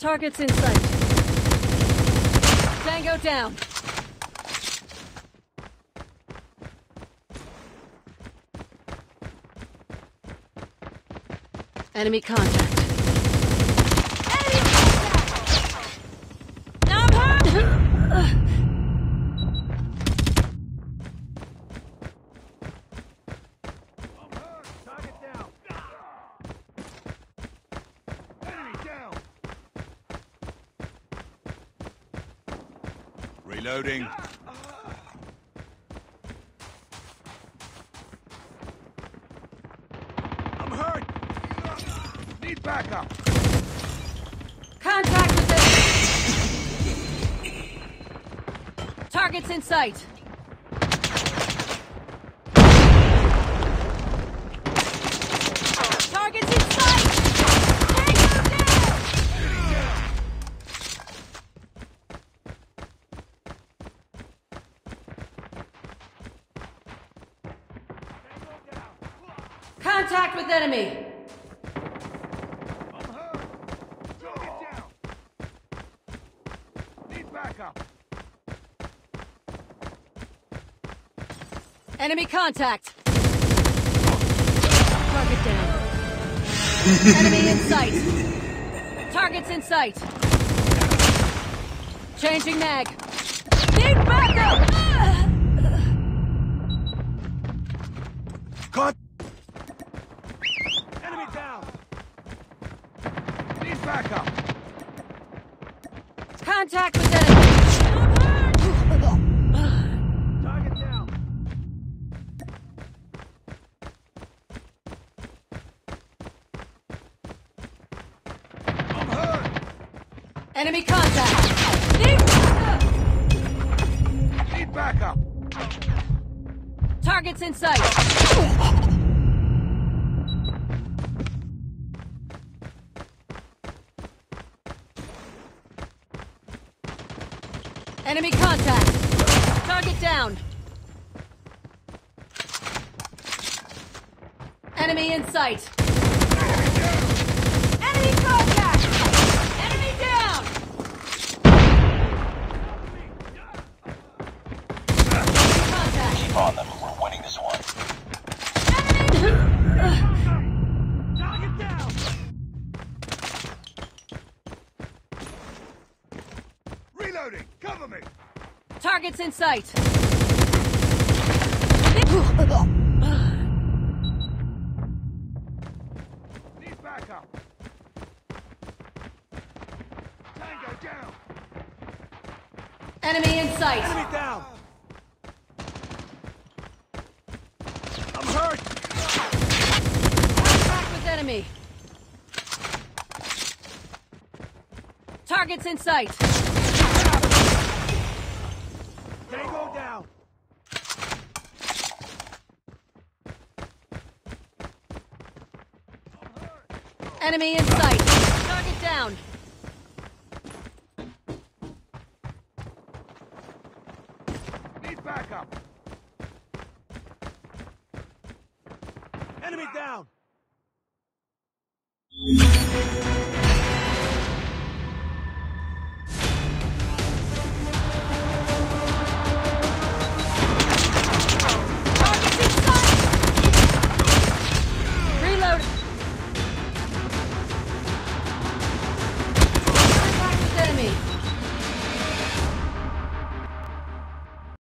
Targets in sight. Tango down. Enemy contact. Enemy contact! Now I'm hurt! Target down. Enemy down. Reloading. I'm hurt. Need backup. Contact with enemy! Targets in sight. Contact with enemy! Enemy contact! Target down. Enemy in sight. Targets in sight. Changing mag. Need backup! Ah! Cut. Enemy down. Need backup. Contact with enemy. Target down. I'm hurt. Enemy contact. Need backup! Need backup. Targets in sight. Enemy contact. Target down. Enemy in sight. Enemy contact. Enemy down. Enemy contact. Keep on them. We're winning this one. Target down. Reloading. Cover me. Targets in sight. Need backup. Tango down. Enemy in sight. Enemy down. I'm hurt. Contact with enemy. Targets in sight. Enemy in sight. Target down. Need backup. Enemy down.